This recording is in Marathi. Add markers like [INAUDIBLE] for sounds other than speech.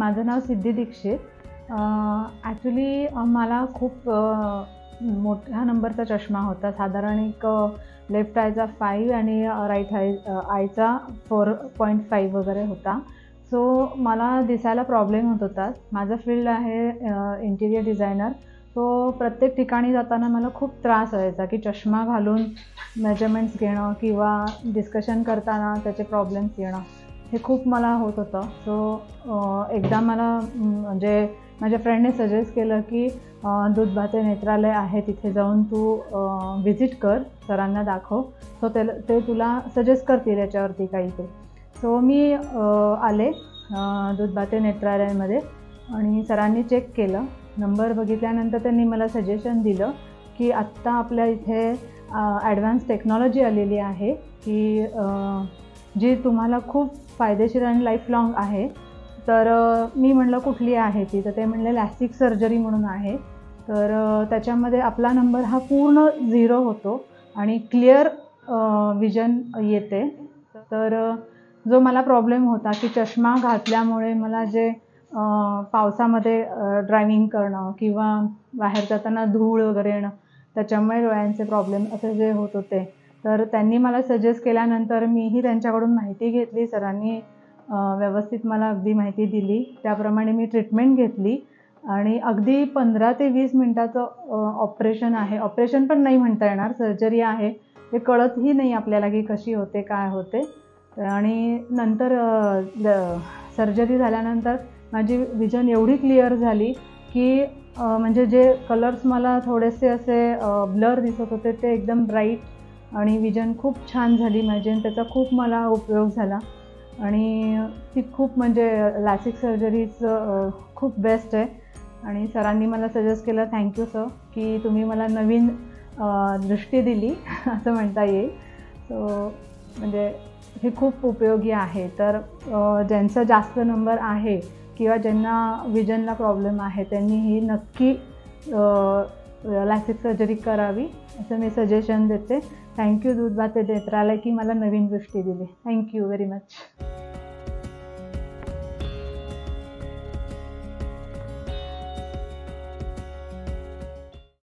माझं नाव सिद्धी दीक्षित. ॲक्च्युली मला खूप मोठ्या नंबरचा चष्मा होता. साधारण एक लेफ्ट आयचा फाईव्ह आणि राईट आय आयचा फोर पॉईंट फाईव्ह वगैरे होता. सो मला दिसायला प्रॉब्लेम होत होता. माझं फील्ड आहे इंटिरियर डिझायनर सो प्रत्येक ठिकाणी जाताना मला खूप त्रास व्हायचा की चष्मा घालून मेजरमेंट्स घेणं किंवा डिस्कशन करताना त्याचे प्रॉब्लेम्स येणं. हे खूप मला होत होतं. सो एकदा मला म्हणजे माझ्या फ्रेंडने सजेस्ट केलं की दूधभाते नेत्रालय आहे तिथे जाऊन तू व्हिजिट कर सरांना दाखव. सो ते ते तुला सजेस्ट करतील याच्यावरती काही ते. सो मी आले दूधभाते नेत्रालयामध्ये आणि सरांनी चेक केलं. नंबर बघितल्यानंतर त्यांनी मला सजेशन दिलं की आत्ता आपल्या इथे ॲडव्हान्स टेक्नॉलॉजी आलेली आहे की जी तुम्हाला खूप फायदेशीर आणि लाईफ लाँग आहे. तर मी म्हणलं कुठली आहे ती? तर ते म्हणले लॅस्टिक सर्जरी म्हणून आहे. तर त्याच्यामध्ये आपला नंबर हा पूर्ण झिरो होतो आणि क्लिअर विजन येते. तर जो मला प्रॉब्लेम होता की चष्मा घातल्यामुळे मला जे पावसामध्ये ड्रायव्हिंग करणं किंवा बाहेर जाताना धूळ वगैरे येणं त्याच्यामुळे डोळ्यांचे प्रॉब्लेम असे जे होत होते तर त्यांनी मला सजेस्ट केल्यानंतर मीही त्यांच्याकडून माहिती घेतली सरांनी व्यवस्थित मला अगदी माहिती दिली. त्याप्रमाणे मी ट्रीटमेंट घेतली आणि अगदी पंधरा ते वीस मिनटाचं ऑपरेशन आहे. ऑपरेशन पण नाही म्हणता येणार सर्जरी आहे. ते कळतही नाही आपल्याला की कशी होते काय होते. आणि नंतर सर्जरी झाल्यानंतर माझी विजन एवढी क्लिअर झाली की म्हणजे जे कलर्स मला थोडेसे असे ब्लर दिसत होते ते एकदम ब्राईट आणि विजन खूप छान झाली. माझी आणि त्याचा खूप मला उपयोग झाला. आणि ती खूप म्हणजे लॅसिक सर्जरीचं खूप बेस्ट आहे. आणि सरांनी मला सजेस्ट केलं थँक्यू सर की तुम्ही मला नवीन दृष्टी दिली [LAUGHS] असं म्हणता येईल. सो म्हणजे हे खूप उपयोगी आहे. तर ज्यांचा जास्त नंबर आहे किंवा ज्यांना विजनला प्रॉब्लेम आहे त्यांनी ही नक्की लॅसिक सर्जरी करावी असं मी सजेशन देते. थँक्यू दूध भाते नेत्रालय की मला नवीन दृष्टी दिली. Thank you very much